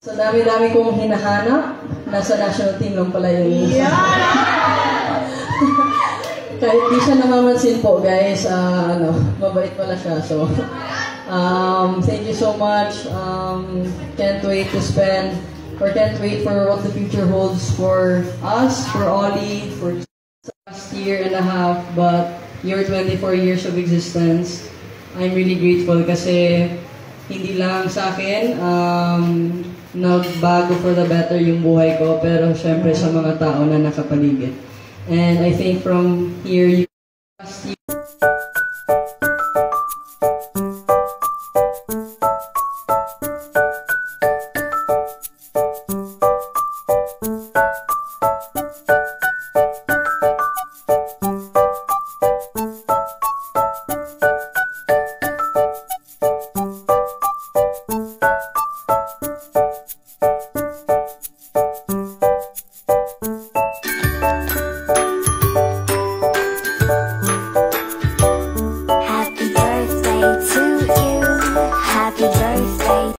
So dami-dami kong hinahanap. Nasa national team lang pala yung Kahit di siya namamansin po guys, ah, ano, mabait pala siya. So, um, thank you so much. Um, can't wait to spend, or can't wait for what the future holds for us, for Ollie, for last year and a half, but your 24 years of existence. I'm really grateful kasi hindi lang sa akin, um, nagbago for the better yung buhay ko, pero syempre sa mga tao na nakapaligid. And I think from here, you